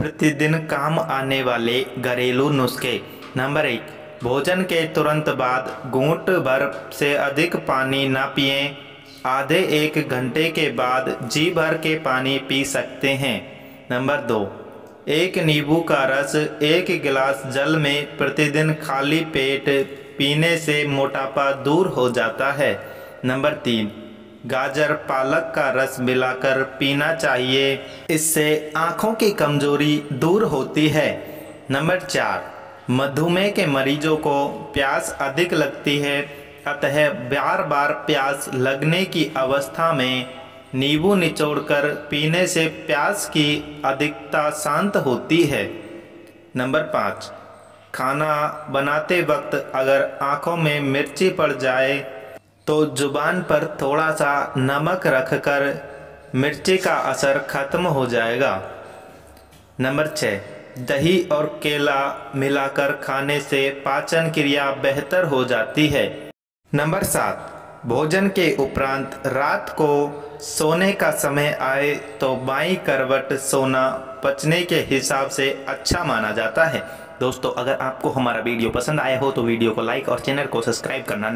प्रतिदिन काम आने वाले घरेलू नुस्खे। नंबर एक, भोजन के तुरंत बाद घूंट भर से अधिक पानी ना पिए। आधे एक घंटे के बाद जी भर के पानी पी सकते हैं। नंबर दो, एक नींबू का रस एक गिलास जल में प्रतिदिन खाली पेट पीने से मोटापा दूर हो जाता है। नंबर तीन गाजर पालक का रस मिलाकर पीना चाहिए। इससे आँखों की कमज़ोरी दूर होती है। नंबर चार, मधुमेह के मरीजों को प्यास अधिक लगती है। अतः बार बार प्यास लगने की अवस्था में नींबू निचोड़कर पीने से प्यास की अधिकता शांत होती है। नंबर पाँच, खाना बनाते वक्त अगर आँखों में मिर्ची पड़ जाए तो ज़ुबान पर थोड़ा सा नमक रखकर मिर्ची का असर खत्म हो जाएगा। नंबर छः दही और केला मिलाकर खाने से पाचन क्रिया बेहतर हो जाती है। नंबर सात, भोजन के उपरांत रात को सोने का समय आए तो बाई करवट सोना पचने के हिसाब से अच्छा माना जाता है। दोस्तों, अगर आपको हमारा वीडियो पसंद आया हो तो वीडियो को लाइक और चैनल को सब्सक्राइब करना